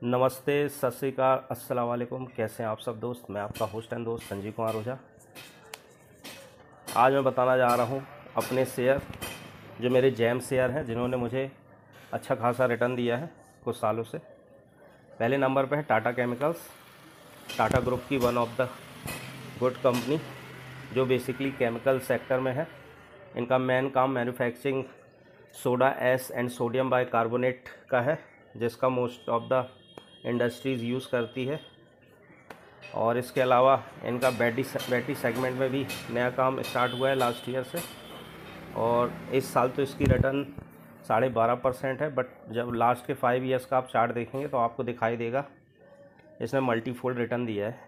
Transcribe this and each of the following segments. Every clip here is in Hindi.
नमस्ते, सत श्रीकाल अस्सलाम वालेकुम। कैसे हैं आप सब दोस्त? मैं आपका होस्ट एंड दोस्त संजीव कुमार ओझा। आज मैं बताना जा रहा हूँ अपने शेयर, जो मेरे जैम शेयर हैं, जिन्होंने मुझे अच्छा खासा रिटर्न दिया है कुछ सालों से। पहले नंबर पे है टाटा केमिकल्स, टाटा ग्रुप की one of the good company जो बेसिकली केमिकल सेक्टर में है। इनका मेन काम manufacturing soda ash and sodium bicarbonate का है, जिसका most of the industries use करती है। और इसके अलावा इनका बैटरी बैटरी सेगमेंट में भी नया काम स्टार्ट हुआ है लास्ट ईयर से। और इस साल तो इसकी रिटर्न साढ़े बारह परसेंट है, बट जब लास्ट के फाइव ईयर्स का आप चार्ट देखेंगे तो आपको दिखाई देगा। इसने मल्टीफोल्ड रिटर्न दिया है।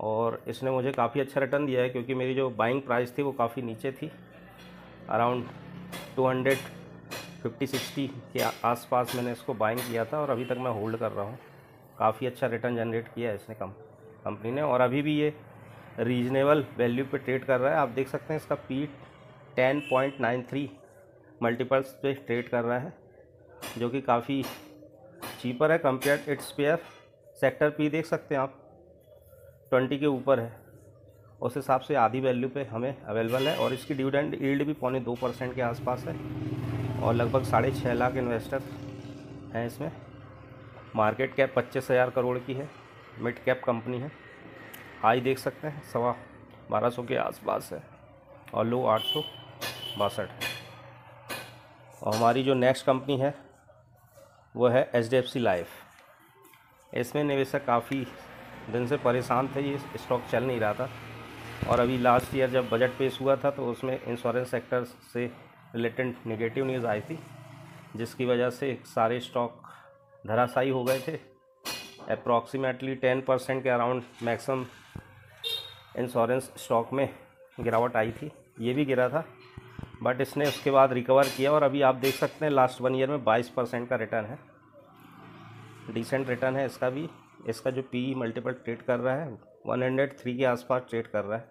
और इसने मुझे काफ़ी अच्छा रिटर्न दिया है, क्योंकि मेरी जो बाइंग प्राइस थी वो काफ़ी नीचे थी। Around two hundred fifty sixty के आसपास मैंने इसको बाइंग किया था और अभी तक मैं होल्ड कर रहा हूँ। काफ़ी अच्छा रिटर्न जनरेट किया है इसने कम कंपनी ने और अभी भी ये रीजनेबल वैल्यू पे ट्रेड कर रहा है। आप देख सकते हैं इसका P ten point nine three multiples पे ट्रेड कर रहा है, जो कि काफ़ी चीपर है compare its peer sector P देख सकते हैं आप ट्वेंटी के ऊपर है। उस हिसाब से आधी वैल्यू पे हमें अवेलेबल है और इसकी डिविडेंड ईल्ड भी पौने दो परसेंट के आसपास है। और लगभग साढ़े छः लाख इन्वेस्टर हैं इसमें। मार्केट कैप पच्चीस हज़ार करोड़ की है। मिड कैप कंपनी है। हाई देख सकते हैं, सवा बारह सौ के आसपास है और लो आठ सौ बासठ है। और हमारी जो नेक्स्ट कंपनी है, वो है H D F C life इसमें निवेशक काफ़ी दिन से परेशान थे, ये स्टॉक चल नहीं रहा था। और अभी लास्ट ईयर जब बजट पेश हुआ था तो उसमें इंश्योरेंस सेक्टर से रिलेटेड नेगेटिव न्यूज़ आई थी, जिसकी वजह से सारे स्टॉक धराशायी हो गए थे। अप्रॉक्सीमेटली टेन परसेंट के अराउंड मैक्सिमम इंश्योरेंस स्टॉक में गिरावट आई थी। ये भी गिरा था बट इसने उसके बाद रिकवर किया और अभी आप देख सकते हैं लास्ट वन ईयर में बाईस परसेंट का रिटर्न है। डिसेंट रिटर्न है इसका भी। इसका जो पीई मल्टीपल ट्रेड कर रहा है वन हंड्रेड थ्री के आसपास ट्रेड कर रहा है।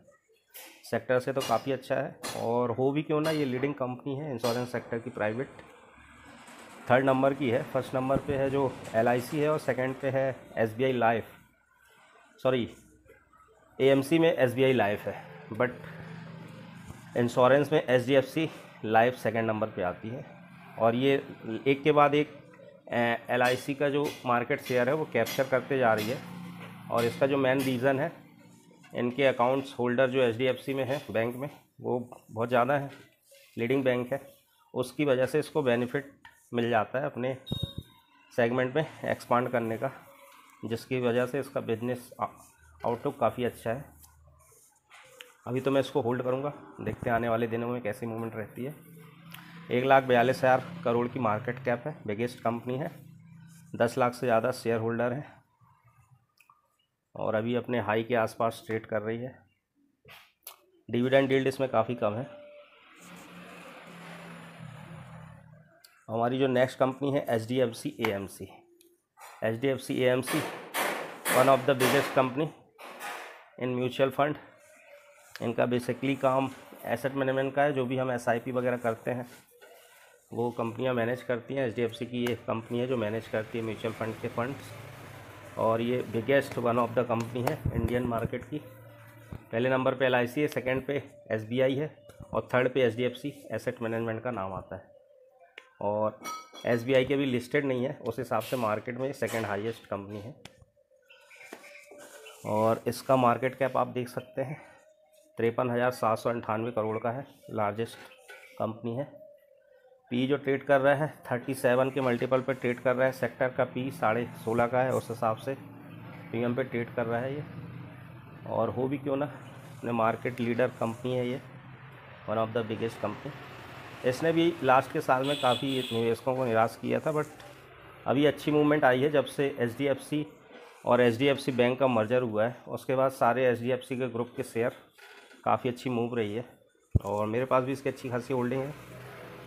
सेक्टर से तो काफ़ी अच्छा है, और हो भी क्यों ना ये लीडिंग कंपनी है इंश्योरेंस सेक्टर की प्राइवेट थर्ड नंबर की है फ़र्स्ट नंबर पे है जो एलआईसी है और सेकंड पे है एसबीआई लाइफ सॉरी ए में एसबीआई लाइफ है बट इंश्योरेंस में एच लाइफ सेकंड नंबर पे आती है। और ये एक के बाद एक एल का जो मार्केट शेयर है वो कैप्चर करते जा रही है। और इसका जो मेन रीज़न है इनके अकाउंट्स होल्डर जो एच में है बैंक में, वो बहुत ज़्यादा है लीडिंग बैंक है। उसकी वजह से इसको बेनिफिट मिल जाता है अपने सेगमेंट में एक्सपांड करने का, जिसकी वजह से इसका बिज़नेस आउटलुक काफ़ी अच्छा है। अभी तो मैं इसको होल्ड करूँगा, देखते आने वाले दिनों में कैसी मूवमेंट रहती है। एक लाख बयालीस हज़ार करोड़ की मार्केट कैप है बिगेस्ट कंपनी है। दस लाख से ज़्यादा शेयर होल्डर हैं। और अभी अपने हाई के आसपास ट्रेड कर रही है। डिविडेंड डील्ड इसमें काफ़ी कम है। हमारी जो नेक्स्ट कंपनी है H D F C A M C H D F C A M C one of the biggest company in mutual fund इनका बेसिकली काम एसेट मैनेजमेंट का है, जो भी हम एस आई पी वगैरह करते हैं, वो कंपनियाँ मैनेज करती हैं। एच डी एफ़ सी की ये कंपनी है, जो मैनेज करती है म्यूचुअल फंड के फंड्स और ये biggest one of the company है इंडियन मार्केट की। पहले नंबर पे एल आई सी है सेकेंड पे एस बी आई है और थर्ड पे H D F C asset management का नाम आता है। और एस बी आई के भी लिस्टेड नहीं है, उस हिसाब से मार्केट में सेकेंड हाईएस्ट कंपनी है। और इसका मार्केट कैप आप देख सकते हैं, तिरपन हज़ार सात सौ अंठानवे करोड़ का है लार्जेस्ट कंपनी है। पी जो ट्रेड कर रहा है थर्टी सेवन के मल्टीपल पे ट्रेड कर रहा है सेक्टर का पी साढ़े सोलह का है, उस हिसाब से पीएम पे ट्रेड कर रहा है ये। और हो भी क्यों ना, अपने मार्केट लीडर कंपनी है ये one of the biggest company इसने भी लास्ट के साल में काफ़ी निवेशकों को निराश किया था बट अभी अच्छी मूवमेंट आई है जब से एचडीएफसी और एचडीएफसी बैंक का मर्जर हुआ है। उसके बाद सारे एचडीएफसी के ग्रुप के शेयर काफ़ी अच्छी मूव रही है। और मेरे पास भी इसकी अच्छी खासी होल्डिंग है।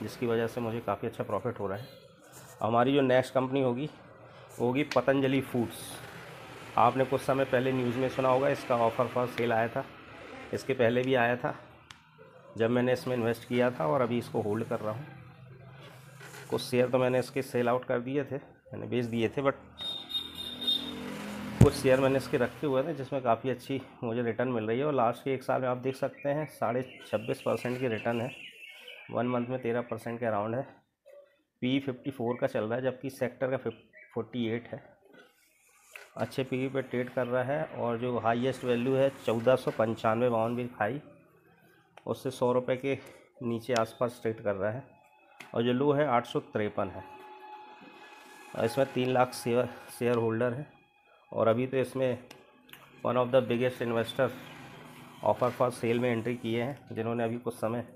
जिसकी वजह से मुझे काफ़ी अच्छा प्रॉफिट हो रहा है। हमारी जो नेक्स्ट कंपनी होगी वो होगी पतंजलि फूड्स आपने कुछ समय पहले न्यूज़ में सुना होगा, इसका ऑफ़र फॉर सेल आया था। इसके पहले भी आया था, जब मैंने इसमें इन्वेस्ट किया था और अभी इसको होल्ड कर रहा हूँ। कुछ शेयर तो मैंने इसके सेल आउट कर दिए थे, मैंने बेच दिए थे बट कुछ शेयर मैंने इसके रखे हुए थे, जिसमें काफ़ी अच्छी मुझे रिटर्न मिल रही है। और लास्ट के एक साल में आप देख सकते हैं, साढ़े छब्बीस परसेंट की रिटर्न है। वन मंथ में तेरह परसेंट के अराउंड है। पी फिफ्टी फोर का चल रहा है, जबकि सेक्टर का फोर्टी एट है। अच्छे पी पे ट्रेड कर रहा है और जो हाईएस्ट वैल्यू है, चौदह सौ पंचानवे बावन भी खाई उससे सौ रुपये के नीचे आसपास ट्रेड कर रहा है। और जो लो है, आठ सौ तिरपन है। और इसमें तीन लाख शेयर शेयर होल्डर है। और अभी तो इसमें one of the biggest investor offer for sale में एंट्री किए हैं, जिन्होंने अभी कुछ समय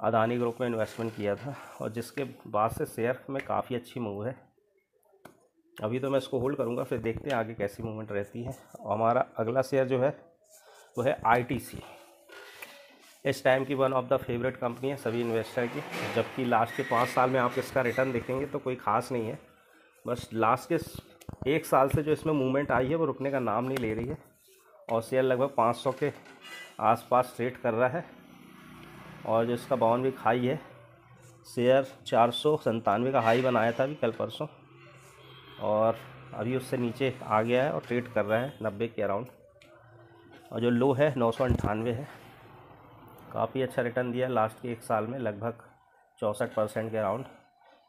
अदानी ग्रुप में इन्वेस्टमेंट किया था और जिसके बाद से शेयर में काफ़ी अच्छी मूव है। अभी तो मैं इसको होल्ड करूँगा, फिर देखते हैं आगे कैसी मूवमेंट रहती है। और हमारा अगला शेयर जो है, वो है आईटीसी इस टाइम की one of the favourite company है सभी इन्वेस्टर की, जबकि लास्ट के पाँच साल में आप इसका रिटर्न देखेंगे तो कोई ख़ास नहीं है। बस लास्ट के एक साल से जो इसमें मूवमेंट आई है, वो रुकने का नाम नहीं ले रही है और शेयर लगभग 500 के आसपास ट्रेड कर रहा है। और जो इसका बावन वीक हाई है, शेयर चार सौ का हाई बनाया था अभी कल परसों। और अभी उससे नीचे आ गया है और ट्रेड कर रहा है नब्बे के अराउंड। और जो लो है, नौ सौ अंठानवे है। काफ़ी अच्छा रिटर्न दिया लास्ट के एक साल में, लगभग चौंसठ परसेंट के अराउंड।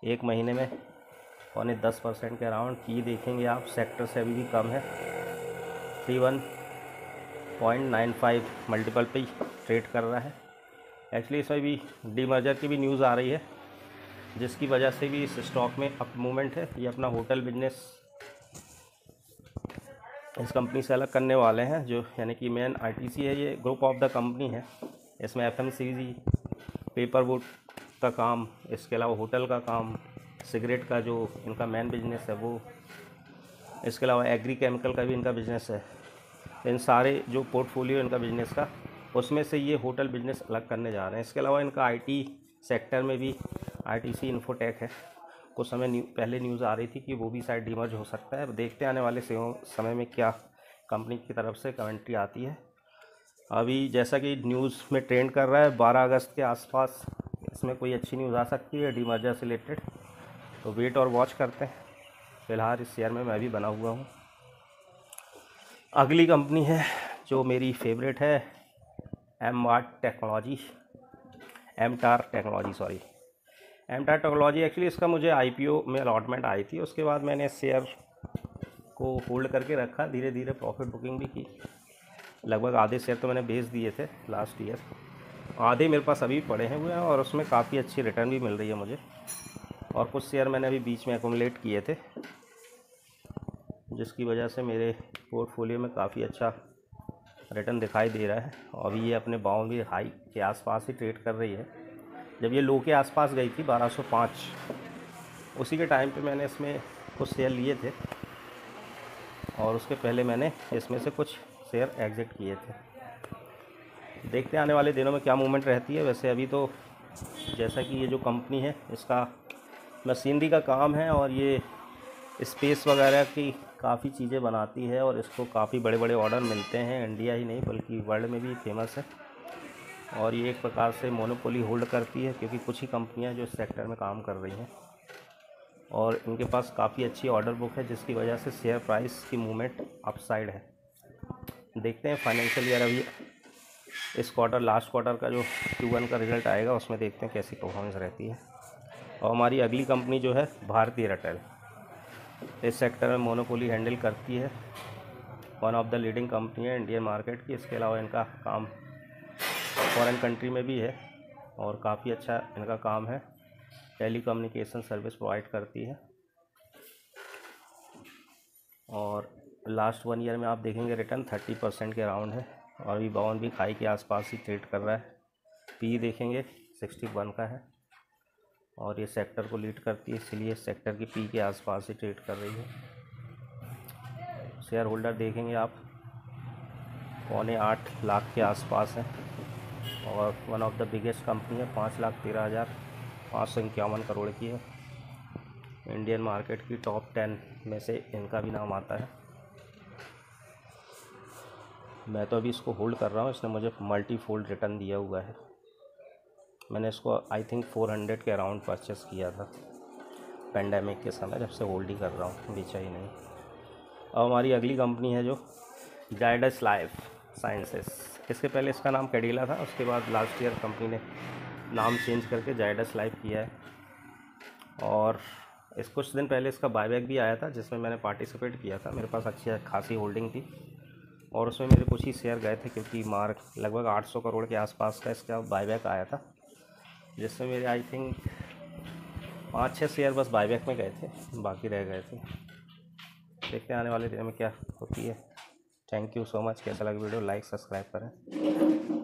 एक महीने में पौने दस परसेंट के अराउंड की देखेंगे आप, सेक्टर से अभी भी कम है। Three one point nine five multiple पे ट्रेड कर रहा है। एक्चुअली इसमें भी डीमर्जर की भी न्यूज़ आ रही है, जिसकी वजह से भी इस स्टॉक में अप मूवमेंट है। ये अपना होटल बिज़नेस इस कंपनी से अलग करने वाले हैं, जो यानी कि मेन आईटीसी है, ये ग्रुप ऑफ़ द कंपनी है। इसमें एफएमसीजी पेपर बोट का काम, इसके अलावा होटल का काम सिगरेट का जो इनका मेन बिज़नेस है वो, इसके अलावा एग्री केमिकल का भी इनका बिज़नेस है। इन सारे जो पोर्टफोलियो इनका बिज़नेस का उसमें से ये होटल बिज़नेस अलग करने जा रहे हैं। इसके अलावा इनका आईटी सेक्टर में भी आईटीसी इन्फोटेक है। कुछ समय न्यू, पहले न्यूज़ आ रही थी कि वो भी शायद डिमर्ज हो सकता है। देखते आने वाले समय में क्या कंपनी की तरफ़ से कमेंट्री आती है। अभी जैसा कि न्यूज़ में ट्रेंड कर रहा है, बारह अगस्त के आसपास इसमें कोई अच्छी न्यूज़ आ सकती है, डीमर्जर से रिलेटेड। तो वेट और वॉच करते हैं। फ़िलहाल इस शेयर में मैं भी बना हुआ हूँ। अगली कंपनी है जो मेरी फेवरेट है M art technology M tar technology sorry M tar technology actually इसका मुझे आईपीओ में अलॉटमेंट आई थी, उसके बाद मैंने शेयर को होल्ड करके रखा धीरे धीरे प्रॉफिट बुकिंग भी की। लगभग आधे शेयर तो मैंने बेच दिए थे लास्ट ईयर आधे मेरे पास अभी पड़े हैं हुए हैं, और उसमें काफ़ी अच्छी रिटर्न भी मिल रही है मुझे। और कुछ शेयर मैंने अभी बीच में एकोमलेट किए थे, जिसकी वजह से मेरे पोर्टफोलियो में काफ़ी अच्छा रिटर्न दिखाई दे रहा है और अभी ये अपने बाउंड्री हाई के आसपास ही ट्रेड कर रही है। जब ये लो के आसपास गई थी 1205 उसी के टाइम पे मैंने इसमें कुछ शेयर लिए थे और उसके पहले मैंने इसमें से कुछ शेयर एग्ज़िट किए थे। देखते आने वाले दिनों में क्या मूवमेंट रहती है। वैसे अभी तो जैसा कि ये जो कंपनी है, इसका मशीनरी का काम है और ये स्पेस वगैरह की काफ़ी चीज़ें बनाती है और इसको काफ़ी बड़े बड़े ऑर्डर मिलते हैं। इंडिया ही नहीं, बल्कि वर्ल्ड में भी फ़ेमस है। और ये एक प्रकार से मोनोपोली होल्ड करती है, क्योंकि कुछ ही कंपनियाँ जो इस सेक्टर में काम कर रही हैं। और इनके पास काफ़ी अच्छी ऑर्डर बुक है, जिसकी वजह से शेयर प्राइस की मूवमेंट अपसाइड है। देखते हैं फाइनेंशियल ईयर अभी इस क्वार्टर, लास्ट क्वार्टर का जो क्यू का रिज़ल्ट आएगा, उसमें देखते हैं कैसी परफॉर्मेंस रहती है। और हमारी अगली कंपनी जो है, भारतीय एयरटेल। इस सेक्टर में मोनोपोली हैंडल करती है। One of the leading company है इंडियन मार्केट की। इसके अलावा इनका काम फॉरेन कंट्री में भी है और काफ़ी अच्छा इनका काम है। टेली कम्युनिकेशन सर्विस प्रोवाइड करती है। और लास्ट वन ईयर में आप देखेंगे रिटर्न थर्टी परसेंट के अराउंड है और अभी बावन भी खाई के आसपास ही ट्रेड कर रहा है। पी देखेंगे सिक्सटी वन का है। और ये सेक्टर को लीड करती है, इसलिए सेक्टर की पी के आसपास ही ट्रेड कर रही है। शेयर होल्डर देखेंगे आप, पौने आठ लाख के आसपास है। और one of the biggest company है, पाँच लाख तेरह हज़ार पाँच सौ इक्यावन करोड़ की है। इंडियन मार्केट की टॉप टेन में से इनका भी नाम आता है। मैं तो अभी इसको होल्ड कर रहा हूँ, इसने मुझे मल्टी फोल्ड रिटर्न दिया हुआ है। मैंने इसको आई थिंक फोर हंड्रेड के अराउंड परचेस किया था पेंडेमिक के समय, जब से होल्ड ही कर रहा हूँ, बेचा ही नहीं। और हमारी अगली कंपनी है जो जायडस लाइफ साइंसेस इसके पहले इसका नाम कैडिला था, उसके बाद लास्ट ईयर कंपनी ने नाम चेंज करके जायडस लाइफ किया है। और इस कुछ दिन पहले इसका बायबैक भी आया था, जिसमें मैंने पार्टिसिपेट किया था। मेरे पास अच्छी, खासी होल्डिंग थी। और उसमें मेरे कुछ ही शेयर गए थे, क्योंकि मार्क लगभग 800 करोड़ के आसपास का इसका बायबैक आया था। जिसमें मेरे आई थिंक पाँच छः शेयर बस बायबैक में गए थे, बाकी रह गए थे। देखते आने वाले दिन में क्या होती है। थैंक यू सो मच कैसा लगा वीडियो? लाइक सब्सक्राइब करें।